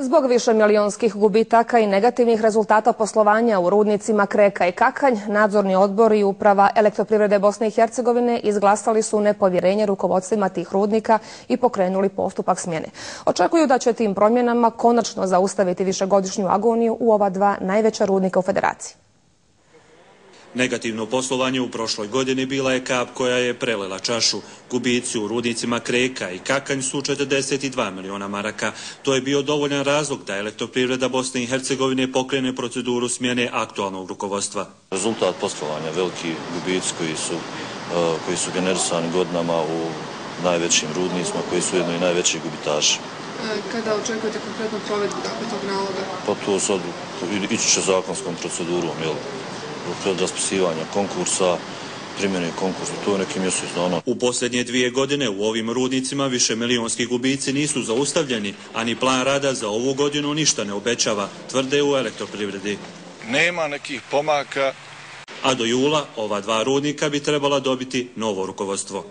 Zbog više milijonskih gubitaka i negativnih rezultata poslovanja u rudnicima Kreka i Kakanj, nadzorni odbor i uprava elektroprivrede Bosne i Hercegovine izglasali su nepovjerenje rukovodstvima tih rudnika i pokrenuli postupak smjene. Očekuju da će tim promjenama konačno zaustaviti višegodišnju agoniju u ova dva najveća rudnika u federaciji. Negativno poslovanje u prošloj godini bila je kap koja je prelela čašu. Gubici u rudnicima Kreka i Kakanj su 42 miliona maraka. To je bio dovoljan razlog da elektroprivreda Bosne i Hercegovine pokrene proceduru smjene aktualnog rukovodstva. Rezultat poslovanja, veliki gubici koji su, uh, koji su generisani godinama u najvećim rudnicima, koji su jedno i najveći gubitaši. E, kada očekujete konkretnu provedbu dakle, tog naloga? Pa to sad ići će zakonskom procedurom, jel? Pred raspisivanja konkursa, primjene konkursa, to je neki mjesec dana. U posljednje dvije godine u ovim rudnicima više milijonski gubici nisu zaustavljeni, ani plan rada za ovu godinu ništa ne obećava, tvrde u elektroprivredi. Nema nekih pomaka. A do jula ova dva rudnika bi trebala dobiti novo rukovodstvo.